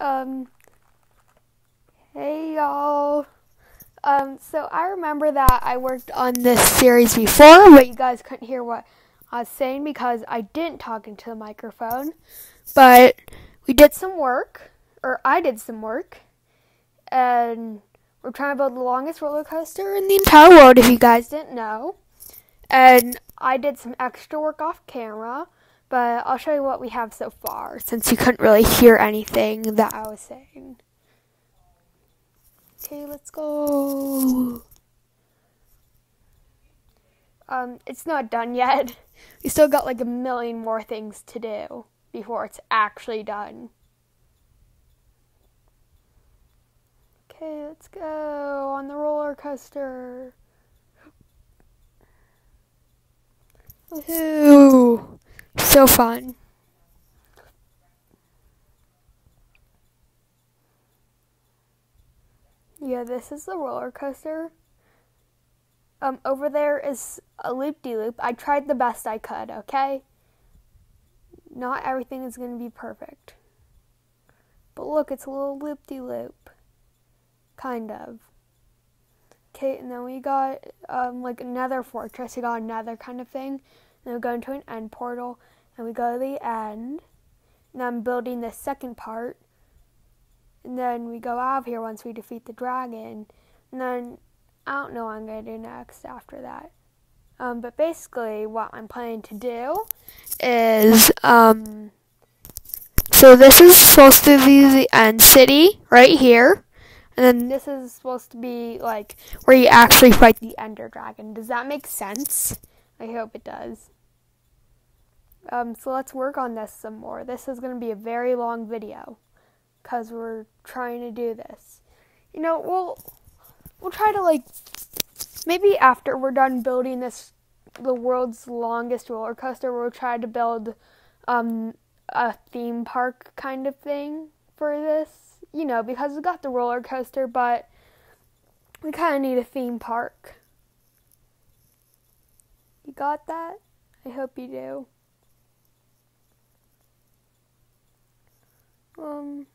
Um, hey y'all. Um, so I remember that I worked on this series before, but you guys couldn't hear what I was saying because I didn't talk into the microphone. But we did some work, or I did some work, and we're trying to build the longest roller coaster in the entire world, if you guys didn't know. And I did some extra work off camera but I'll show you what we have so far since you couldn't really hear anything that I was saying. Okay, let's go. Um, it's not done yet. We still got like a million more things to do before it's actually done. Okay, let's go on the roller coaster. Woohoo! So fun. Yeah, this is the roller coaster. Um, over there is a loop de loop. I tried the best I could, okay? Not everything is going to be perfect. But look, it's a little loop de loop. Kind of. Okay, and then we got um, like another fortress. We got another kind of thing. Then we go into an end portal, and we go to the end. And I'm building the second part. And then we go out of here once we defeat the dragon. And then I don't know what I'm going to do next after that. Um, but basically, what I'm planning to do is um, so this is supposed to be the end city right here. And then this is supposed to be like where you actually fight the Ender Dragon. Does that make sense? I hope it does. Um, so let's work on this some more. This is going to be a very long video because we're trying to do this. You know, we'll we'll try to like maybe after we're done building this the world's longest roller coaster, we'll try to build um, a theme park kind of thing for this. You know, because we got the roller coaster, but we kind of need a theme park. You got that? I hope you do. Um,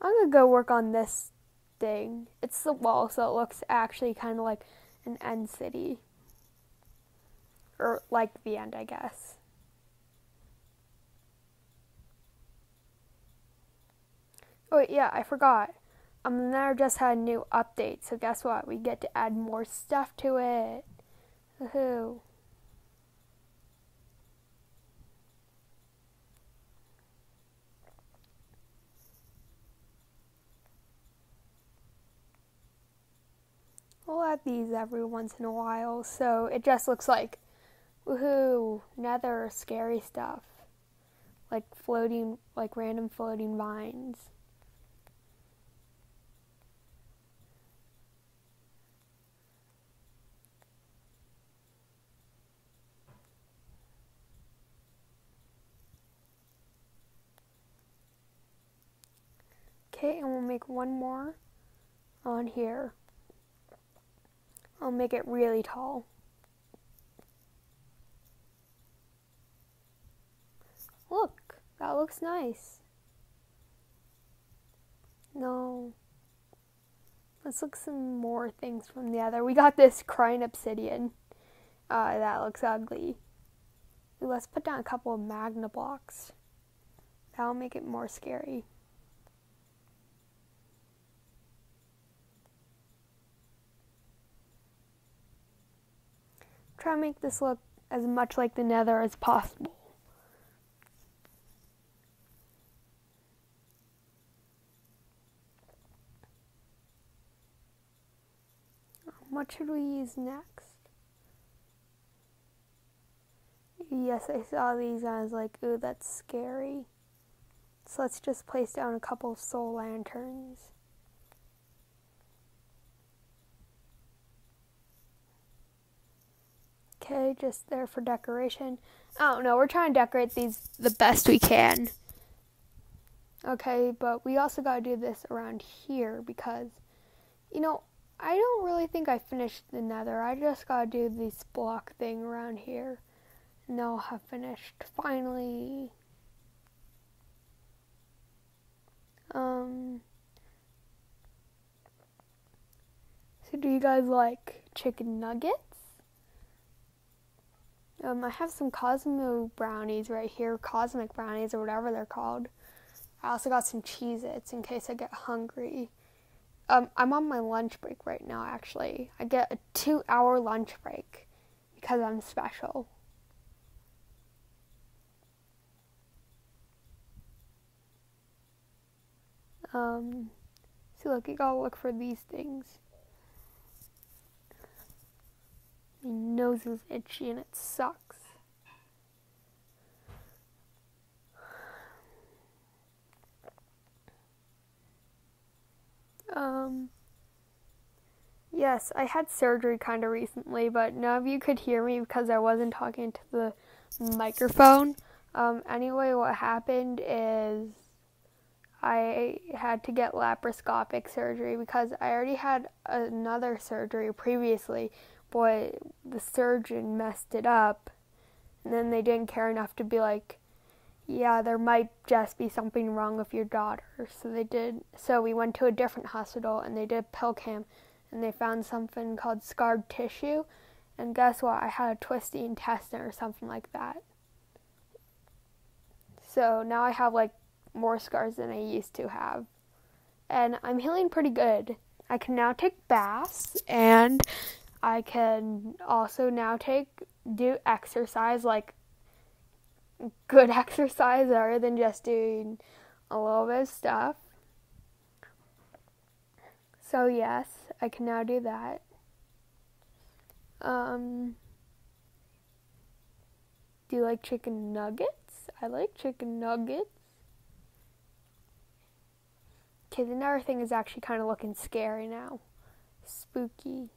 I'm gonna go work on this thing. It's the wall, so it looks actually kind of like an end city. Or like the end, I guess. Oh, yeah, I forgot. Um, now just had a new update, so guess what? We get to add more stuff to it. Woohoo. We'll add these every once in a while, so it just looks like, woohoo, nether scary stuff. Like floating, like random floating vines. Okay, and we'll make one more on here. I'll make it really tall. Look, that looks nice. No. Let's look some more things from the other. We got this crying obsidian. Uh, that looks ugly. let's put down a couple of magma blocks. That'll make it more scary. Try to make this look as much like the nether as possible. Um, what should we use next? Yes, I saw these and I was like, ooh, that's scary. So let's just place down a couple of soul lanterns. okay, just there for decoration. Oh, I don't know, we're trying to decorate these the best we can. Okay, but we also gotta do this around here because, you know, I don't really think I finished the nether. I just gotta do this block thing around here. And I'll have finished finally. Um. So, do you guys like chicken nuggets? Um, I have some Cosmo brownies right here, cosmic brownies or whatever they're called. I also got some Cheez Its in case I get hungry. Um, I'm on my lunch break right now, actually. I get a two hour lunch break because I'm special. Um, see, look, you gotta look for these things. My nose is itchy and it sucks. Um, yes, I had surgery kind of recently, but none of you could hear me because I wasn't talking to the microphone. Um, anyway, what happened is I had to get laparoscopic surgery because I already had another surgery previously, but the surgeon messed it up. And then they didn't care enough to be like, yeah, there might just be something wrong with your daughter. So they did. So we went to a different hospital and they did a pill cam, and they found something called scarred tissue. And guess what? I had a twisty intestine or something like that. So now I have like more scars than I used to have. And I'm healing pretty good. I can now take baths and I can also now take do exercise like good exercise other than just doing a little bit of stuff. So yes, I can now do that. Um, do you like chicken nuggets? I like chicken nuggets. Okay, the nether thing is actually kind of looking scary now. Spooky.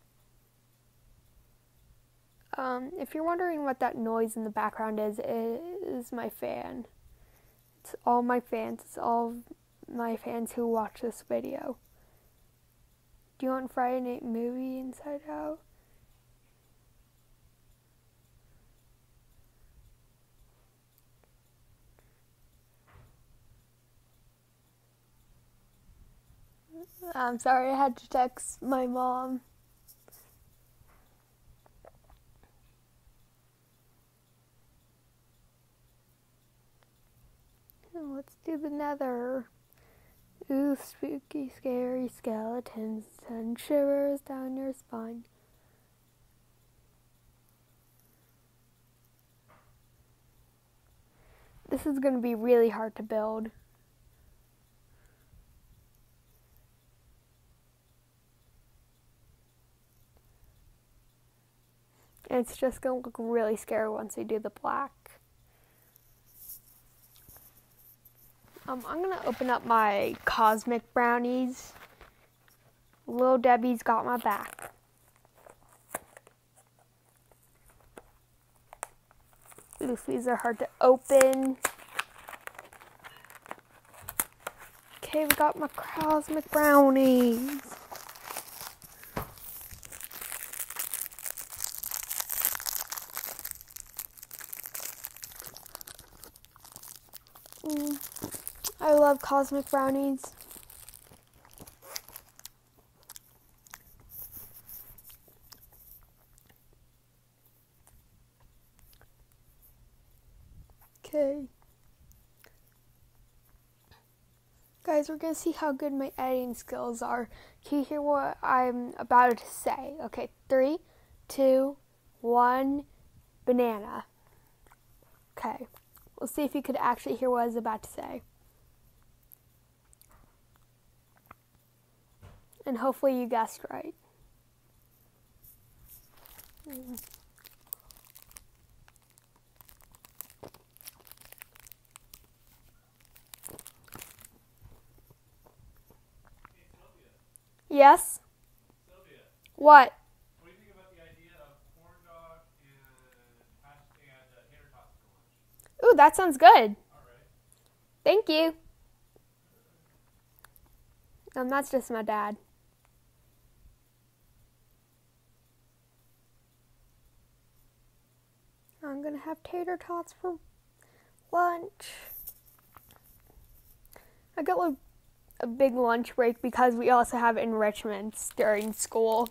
Um, if you're wondering what that noise in the background is, it is my fan. It's all my fans. It's all my fans who watch this video. Do you want Friday Night Movie Inside Out? I'm sorry, I had to text my mom. Let's do the nether. Ooh, spooky, scary skeletons send shivers down your spine. This is going to be really hard to build. It's just going to look really scary once we do the black. Um, I'm gonna open up my cosmic brownies. Little Debbie's got my back. These are hard to open. Okay, we got my cosmic brownies. Mm. I love cosmic brownies. Okay. Guys, we're to see how good my editing skills are. Can you hear what I'm about to say? Okay, three, two, one, banana. Okay, we'll see if you could actually hear what I was about to say. And hopefully you guessed right. Yes? Sylvia, What? what do you think about the idea of corn dog and hash uh, tater tots for lunch? Ooh, that sounds good. All right. Thank you. Um, that's just my dad. I'm gonna tater tots for lunch. I got like a big lunch break because we also have enrichments during school.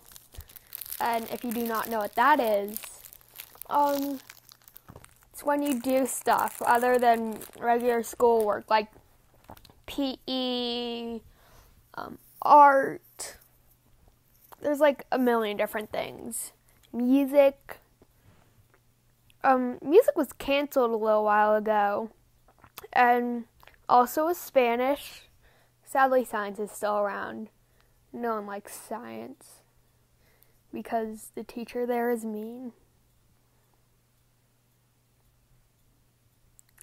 And if you do not know what that is, um, it's when you do stuff other than regular schoolwork, like PE, um, art. There's like a million different things. Music. Um, music was canceled a little while ago, and also with Spanish. Sadly, science is still around. No one likes science because the teacher there is mean.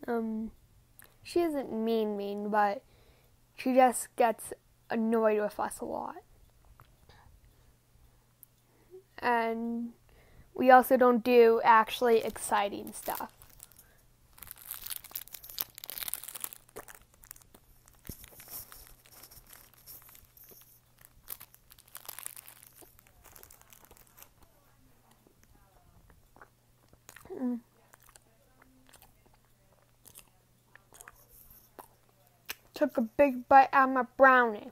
Um, she isn't mean, mean, but she just gets annoyed with us a lot. And we also don't do actually exciting stuff. Took a big bite out of my brownie.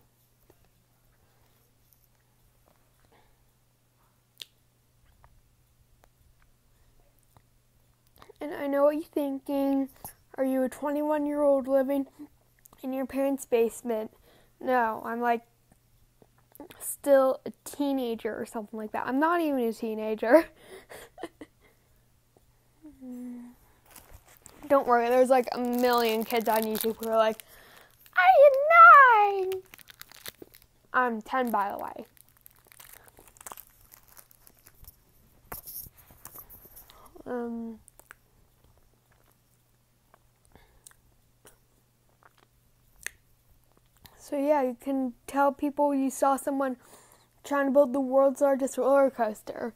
And I know what you're thinking. Are you a 21 year old living in your parents' basement? No, I'm like still a teenager or something like that. I'm not even a teenager. Don't worry, there's like a million kids on YouTube who are like, Are you nine? I'm 10, by the way. Um, so, yeah, you can tell people you saw someone trying to build the world's largest roller coaster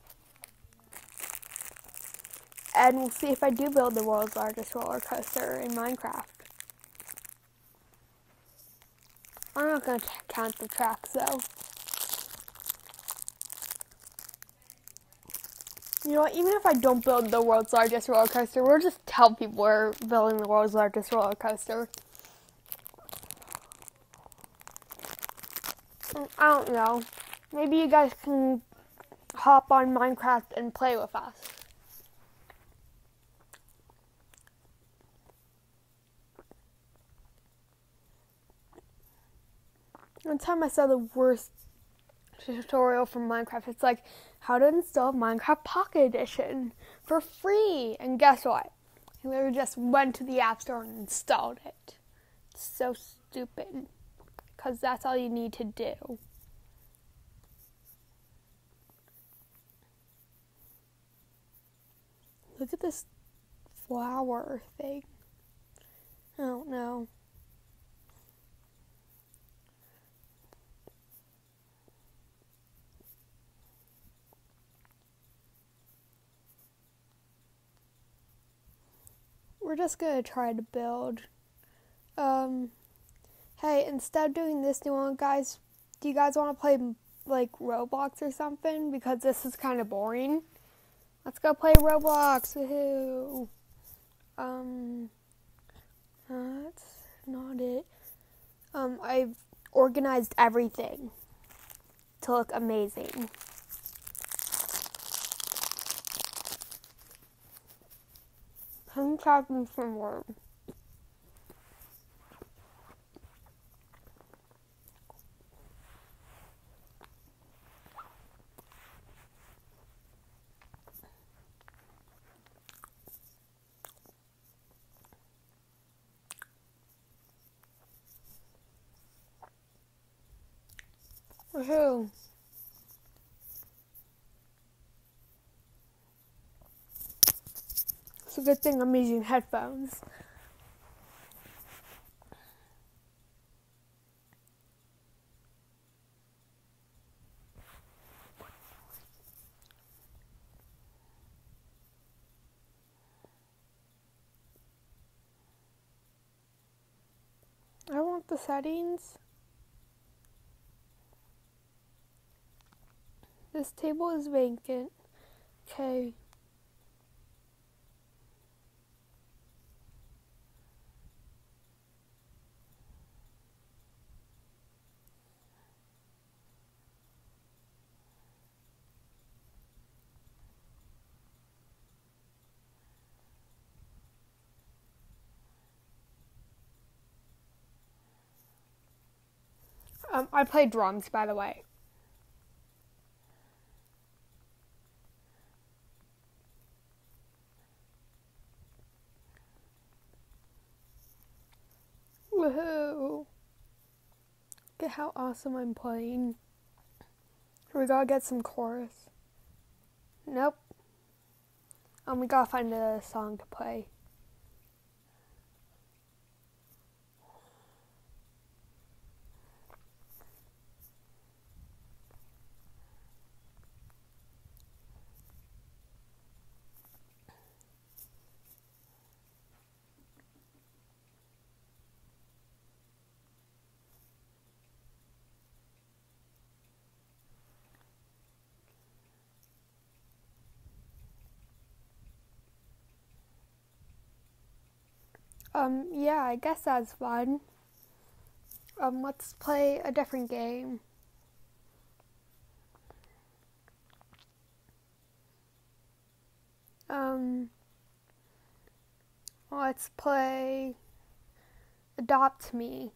and we'll see if I do build the world's largest roller coaster in Minecraft. I'm not going to count the tracks though. You know even if I don't build the world's largest roller coaster, we'll just tell people we're building the world's largest roller coaster. I don't know. Maybe you guys can hop on Minecraft and play with us. One time I saw the worst tutorial from Minecraft. It's like how to install Minecraft Pocket Edition for free. And guess what? I literally just went to the App Store and installed it. It's so stupid. Because that's all you need to do. Look at this flower thing. I don't know. we're just gonna try to build. Um, hey, instead of doing this, you want guys? Do you guys want to play like Roblox or something? Because this is kind of boring. Let's go play Roblox. Woohoo! Um, that's not it. Um, I've organized everything to look amazing. Ten seconds from word. Woohoo. It's a good thing I'm using headphones. I want the settings. This table is vacant. Okay. Um, I play drums, by the way. Woohoo! Look at how awesome I'm playing. We gotta get some chorus. Nope. Um, we gotta find a song to play. Um, yeah, I guess that's fun. Um, let's play a different game. Um, let's play Adopt Me.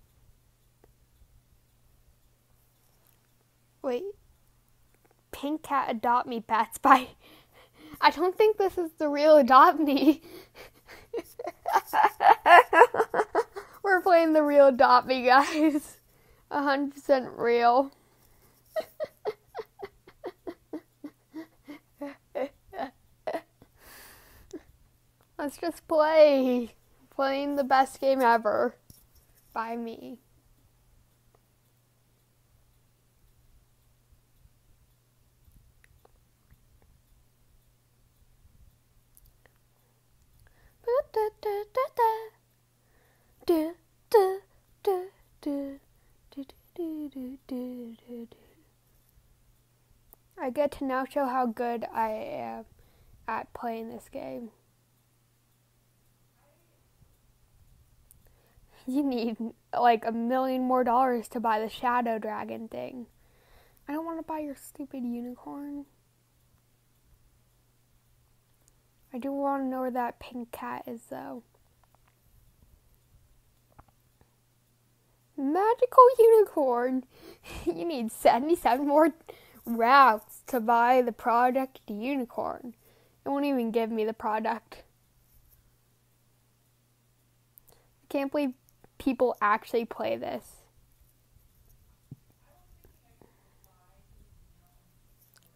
Wait, Pink Cat Adopt Me Pets by. I don't think this is the real Adopt Me. We're playing the real Adopt Me, guys. 100% real. Let's just play. Playing the best game ever. By me. I get to now show how good I am at playing this game. You need like a million more dollars to buy the Shadow Dragon thing. I don't want to buy your stupid unicorn. I do want to know where that pink cat is, though. Magical unicorn! you need 77 more routes to buy the product unicorn. It won't even give me the product. I can't believe people actually play this.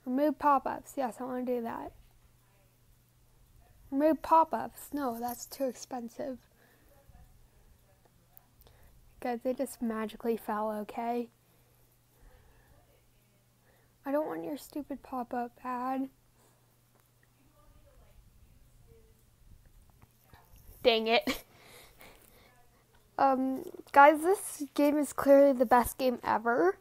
Remove pop ups. Yes, I want to do that. Remove pop ups. No, that's too expensive. Guys, they just magically fell, okay? I don't want your stupid pop up ad. Dang it. Um, guys, this game is clearly the best game ever.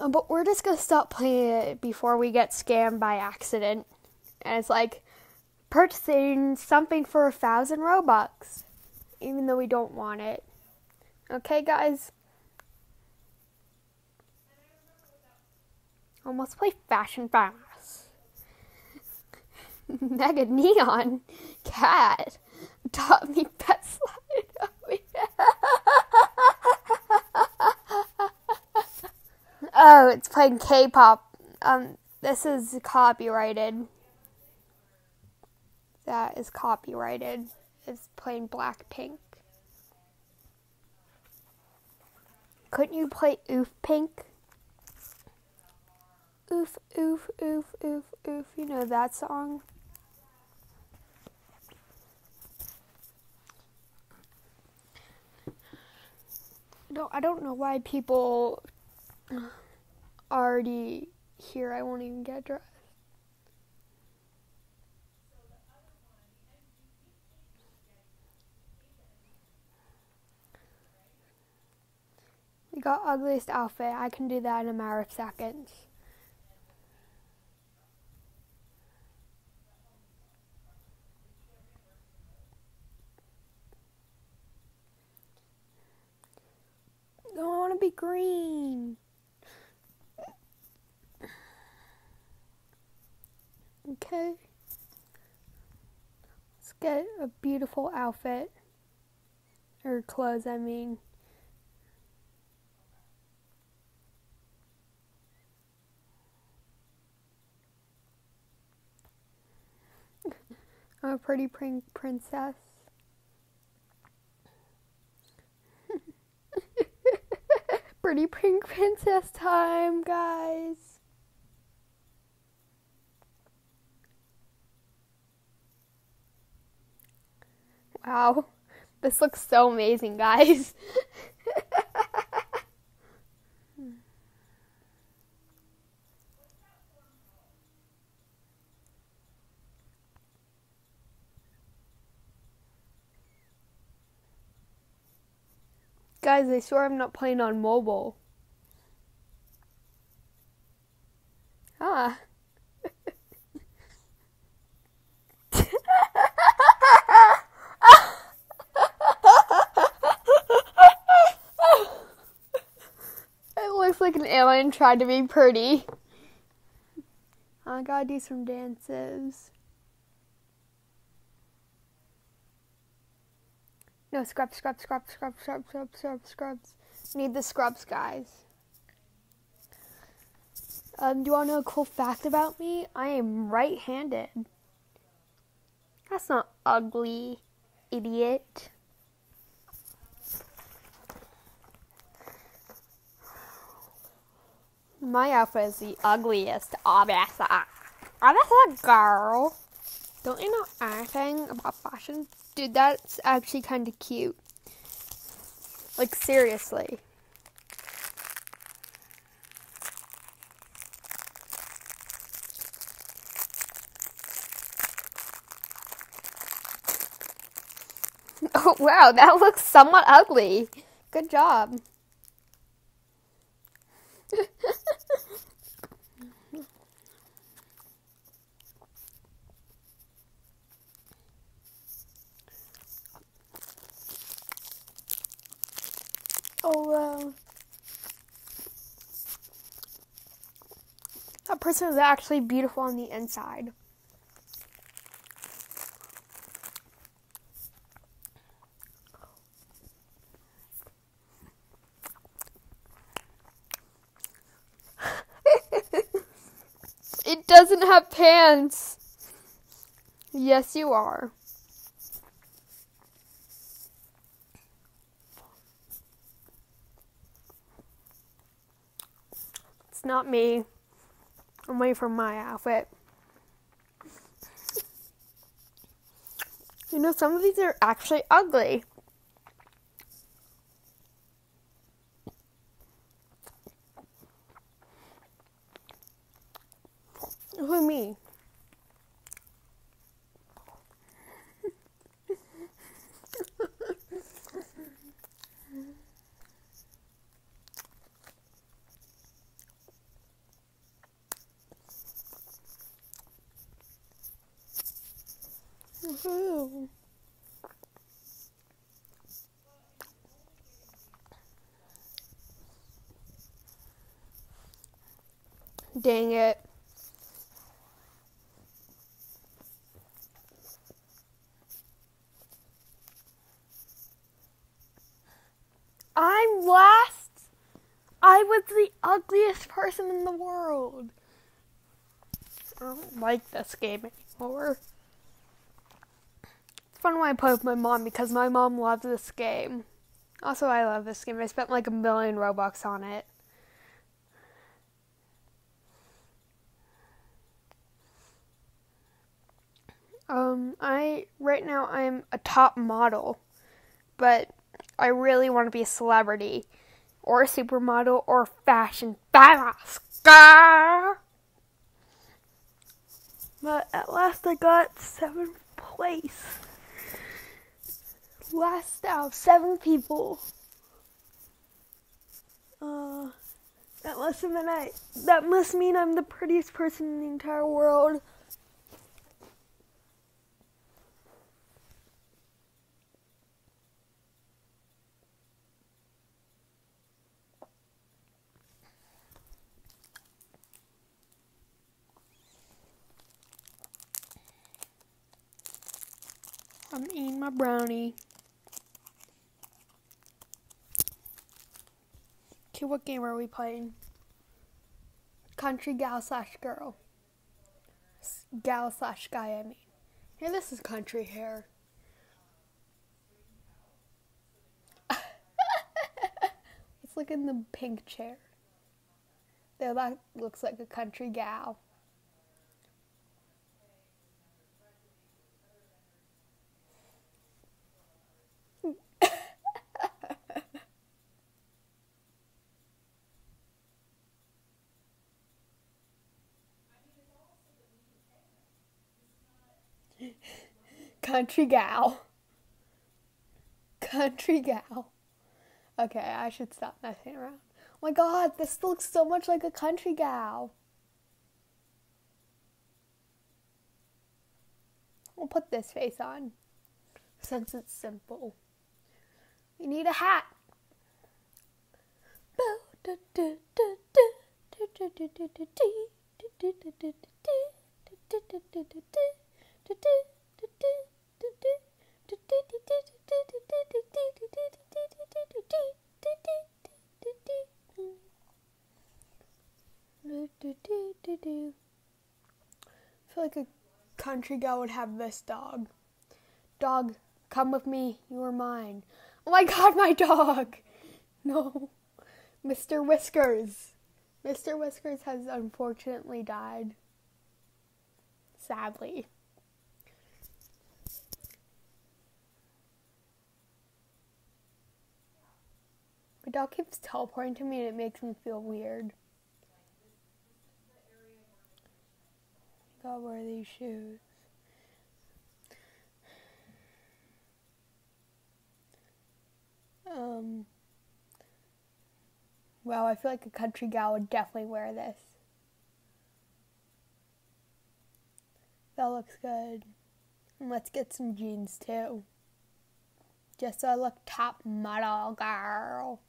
Um, but we're just gonna stop playing it before we get scammed by accident. And it's like purchasing something for a thousand Robux, even though we don't want it. Okay, guys? Almost play Fashion Famous. Mega Neon Cat taught me pet slide. oh, it's playing K-pop. Um, this is copyrighted. That is copyrighted. It's playing Blackpink. Couldn't you play Oof Pink? Oof, oof, oof, oof, oof. You know that song? No, I don't know why people already here. I won't even get dressed. Got ugliest outfit. I can do that in a matter of seconds. I want to be green. Okay. Let's get a beautiful outfit. Or clothes, I mean. I'm a pretty pink princess. pretty pink princess time, guys. Wow, this looks so amazing, guys. Guys, I swear I'm not playing on mobile. Ah. it looks like an alien tried to be pretty. I gotta do some dances. No, scrub, scrub, scrub, scrub, scrub, scrub, scrub, scrubs. Need the scrubs, guys. Um, do you want to know a cool fact about me? I am right handed. That's not ugly, idiot. My outfit is the ugliest, obviously. I'm a girl. Don't you know anything about fashion? Dude, that's actually kind of cute. Like, seriously. Oh, wow, that looks somewhat ugly. Good job. oh, wow. That person is actually beautiful on the inside. it doesn't have pants. Yes, you are. It's not me. I'm waiting for my outfit. You know, some of these are actually ugly. Who me? Woohoo. Dang it. I'm last. I was the ugliest person in the world. I don't like this game anymore. It's fun when I play with my mom because my mom loves this game. Also, I love this game. I spent like a million Robux on it. Um, I right now I'm a top model, but I really want to be a celebrity or a supermodel or fashion badass. But at last I got seventh place. Last out of seven people. Uh, that must mean I. That must mean I'm the prettiest person in the entire world. I'm eating my brownie. Okay, what game are we playing? Country gal slash girl. Gal slash guy, I mean. Here, this is country hair. Let's look in the pink chair. There, that looks like a country gal. Country gal. Country gal. Okay, I should stop messing around. Oh my god, this looks so much like a country gal. We'll put this face on since it's simple. We need a hat. I feel like a country gal would have this dog. Dog, come with me. You are mine. Oh my god, my dog! No. Mr. Whiskers. Mr. Whiskers has unfortunately died. Sadly. Dog keeps teleporting to me and it makes me feel weird. Gotta wear these shoes. Um, well, I feel like a country gal would definitely wear this. That looks good. And let's get some jeans too. Just so I look top model girl.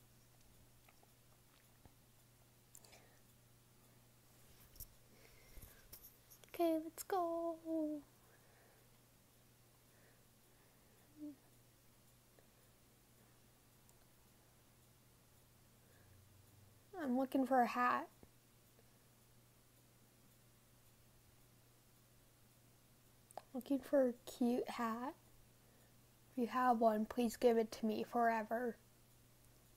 Okay, let's go. I'm looking for a hat. Looking for a cute hat. If you have one, please give it to me forever.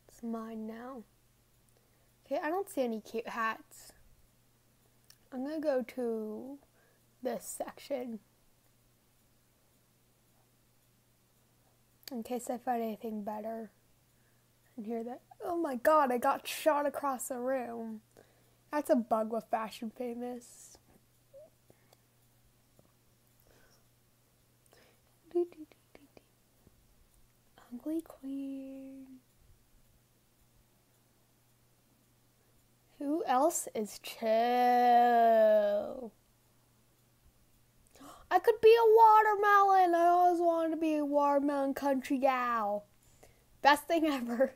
It's mine now. Okay, I don't see any cute hats. I'm gonna go to this section in case I find anything better. And hear that. Oh my god, I got shot across the room. That's a bug with Fashion Famous. Ugly Queen. Who else is chill? I could be a watermelon. I always wanted to be a watermelon country gal. Best thing ever.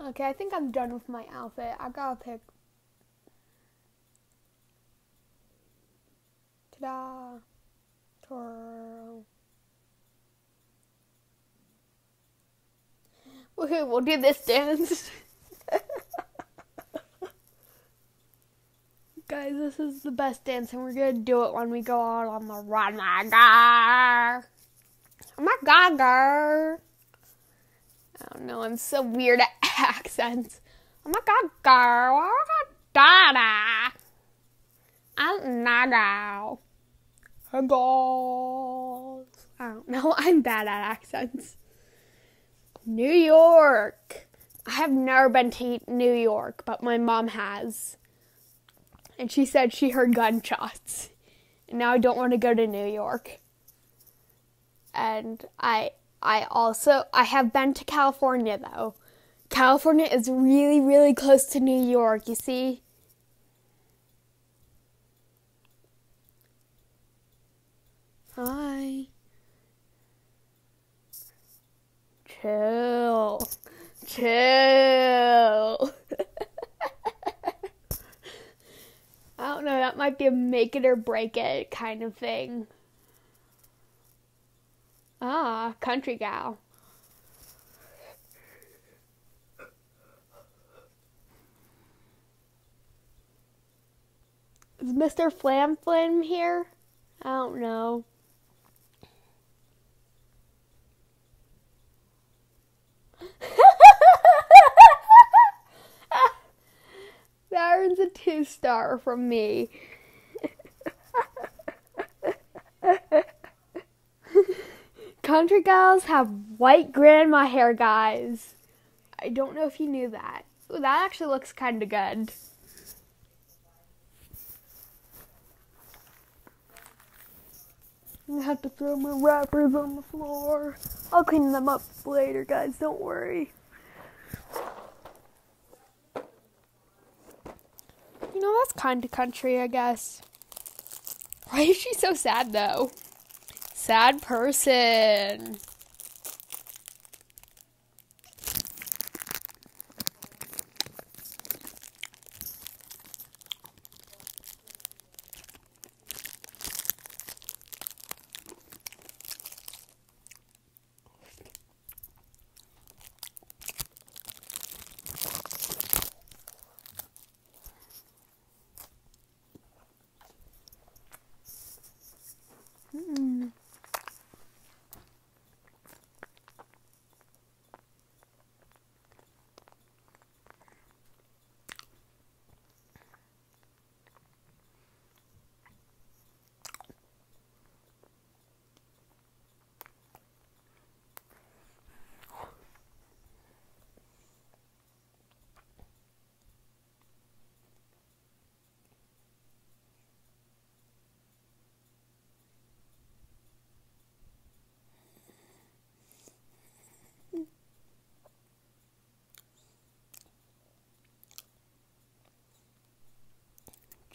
okay, I think I'm done with my outfit. I gotta pick. Ta-da! Twirl. Okay, we'll do this dance. Guys, this is the best dance, and we're gonna do it when we go out on the run. My God! Oh my God, girl! I don't know, I'm so weird at accents. Oh my God, girl! Oh my God, dada! I'm not Hey, girls! I don't know, I'm bad at accents. New York! I have never been to New York, but my mom has and she said she heard gunshots. And now I don't want to go to New York. And I I also I have been to California though. California is really really close to New York, you see? Hi. Chill. Chill. I don't know, that might be a make it or break it kind of thing. Ah, country gal. Is Mr. Flam Flam here? I don't know. earns a two star from me. Country gals have white grandma hair, guys. I don't know if you knew that. Ooh, that actually looks kind of good. I have to throw my wrappers on the floor. I'll clean them up later, guys. Don't worry. You know, that's kind of country, I guess. Why is she so sad, though? Sad person. Mm.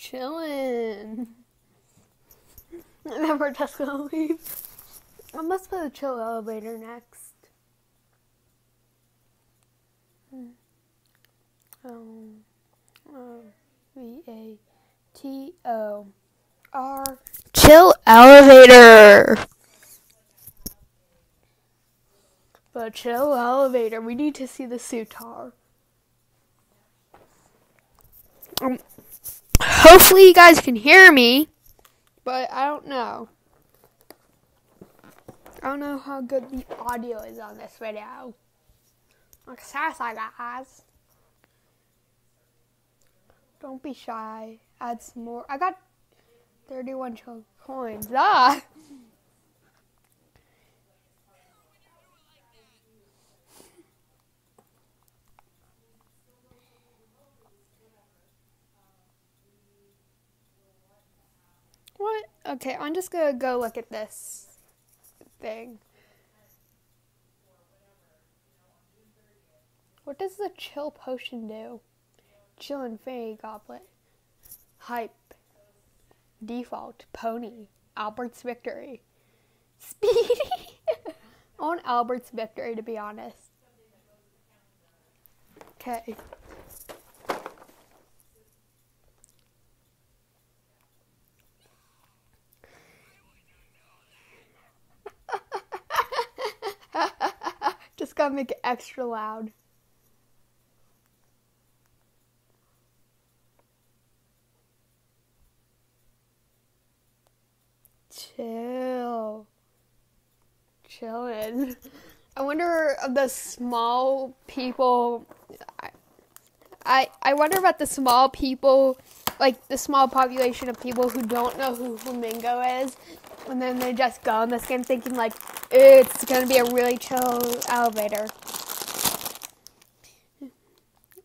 Chillin'. And then we're just gonna leave. I must play the chill elevator next. Hmm. O O V A T O R Chill elevator. The chill elevator. We need to see the Sutar. Um, hopefully you guys can hear me, but I don't know. I don't know how good the audio is on this video. Seriously, guys. Don't be shy. Add some more. I got 31 chill coins. Ah! What? Okay, I'm just gonna go look at this thing. What does the chill potion do? Chill and fairy goblet. Hype. Default. Pony. Albert's victory. Speedy. on Albert's victory to be honest. Okay. Just gotta make it extra loud. Chill. Chillin'. I wonder of the small people. I, I I wonder about the small people, like the small population of people who don't know who Flamingo is, and then they just go in this game thinking like it's gonna be a really chill elevator.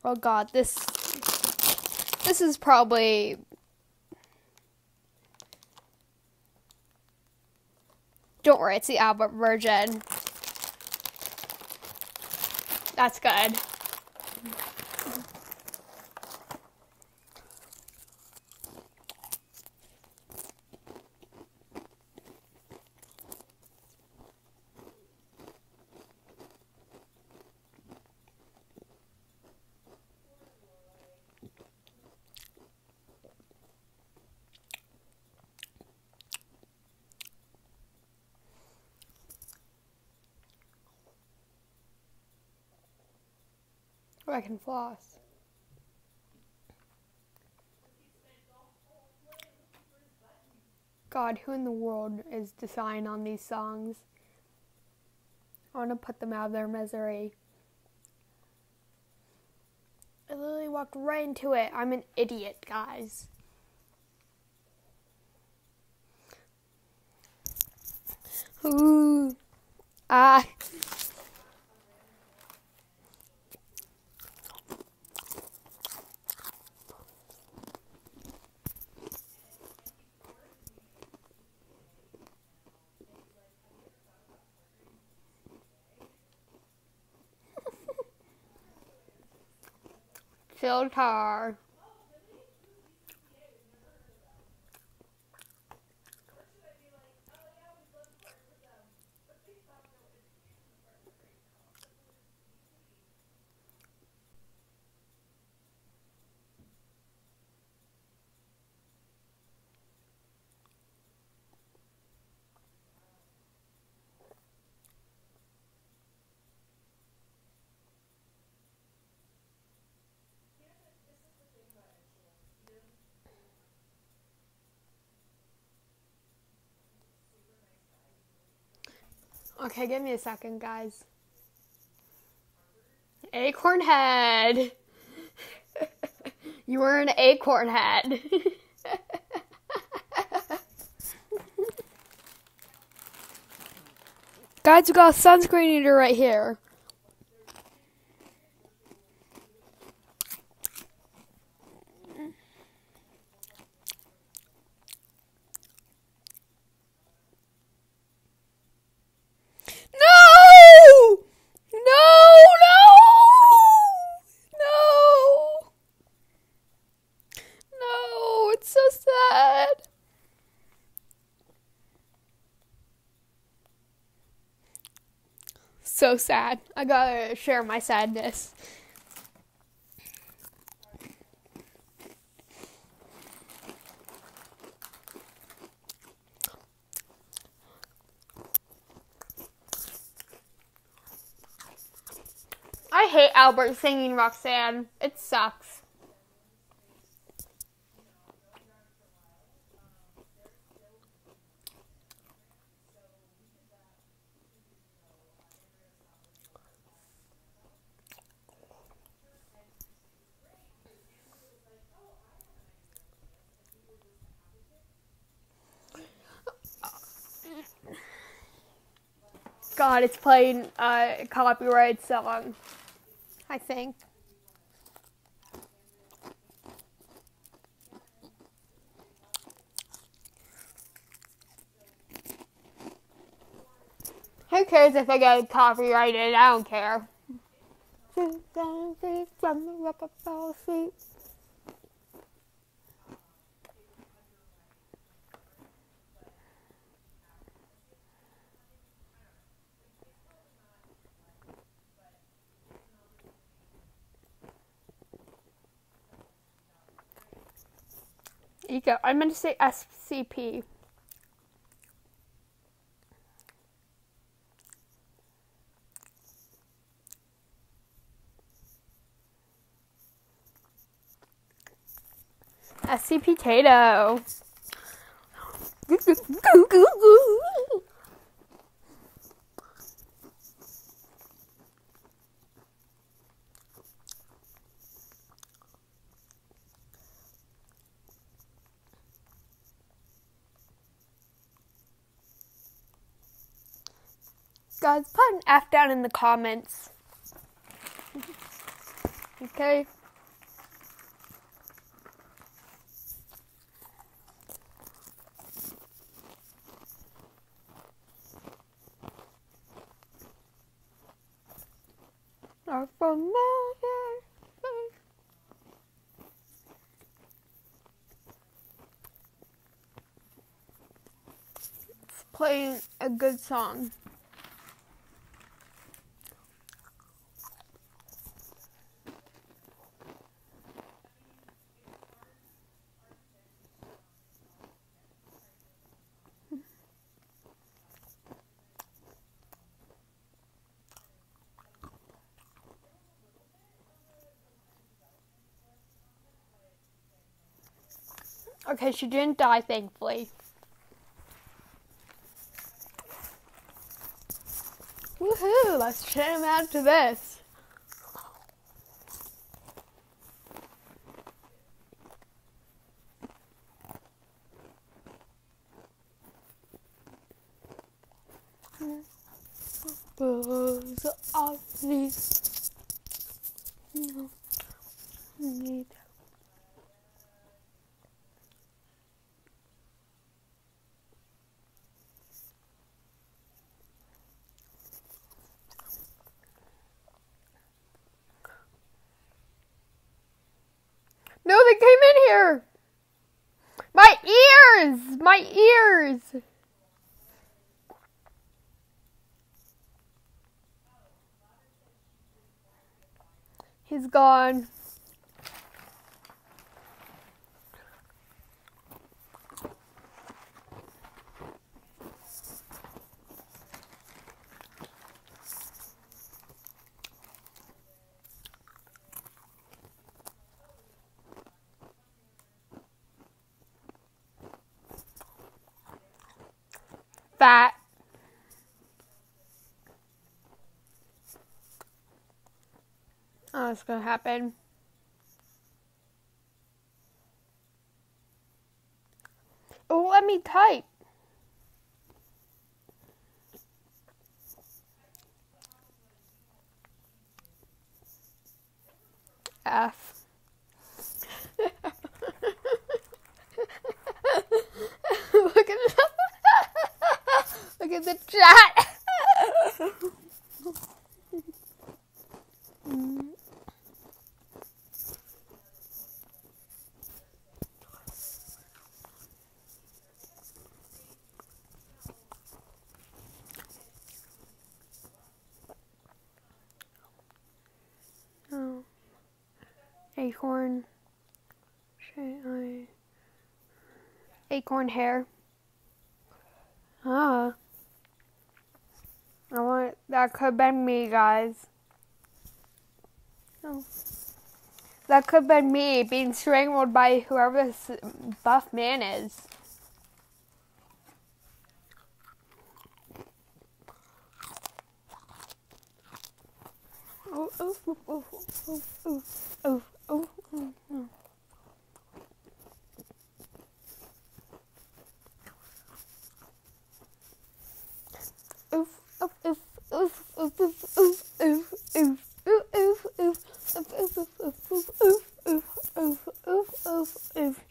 Oh God, this this is probably Don't worry, it's the Albert version. That's good. Or I can floss. God, who in the world is deciding on these songs? I want to put them out of their misery. I literally walked right into it. I'm an idiot, guys. Ooh. Ah. Filter. Okay, give me a second, guys. Acorn head. you were an acorn head. guys, we got a sunscreen eater right here. No! No, no! No! No, it's so sad. Sad. I gotta share my sadness. I hate Albert singing Roxanne. It sucks. God, it's playing a copyright song. I think. Who cares if I get copyrighted? I don't care. Eco. I meant to say SCP. SC Potato. Guys, put an F down in the comments. okay? Playing a good song. because she didn't die, thankfully. Woohoo! Let's trim out to this. These He's gone. Oh, it's gonna happen. Oh, let me type. F. Look at the, Look at the chat. Mm. Oh. Acorn. Shay, I. Acorn hair. Ah. I want that could been me, guys. Oh. That could have been me being strangled by whoever this buff man is. Oof, oof, oof, oof.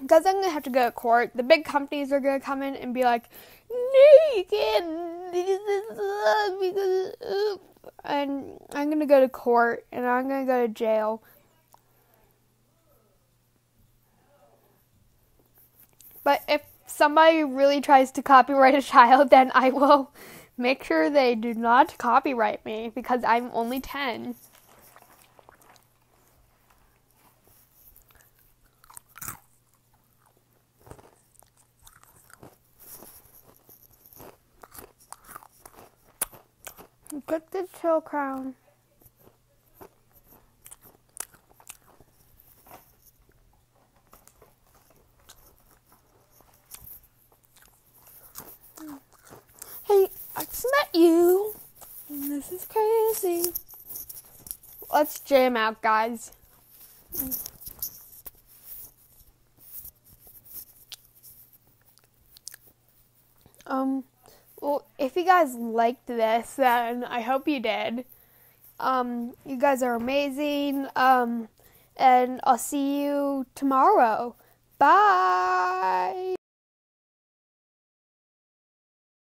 Because I'm gonna have to go to court. The big companies are gonna come in and be like, "No, you can't uh, because," uh," and I'm gonna go to court and I'm gonna go to jail. But if somebody really tries to copyright a child, then I will make sure they do not copyright me because I'm only 10. Get the chill crown. Hey, I just met you. This is crazy. Let's jam out, guys. Um, well, if you guys liked this, then I hope you did. Um, you guys are amazing. Um, and I'll see you tomorrow. Bye.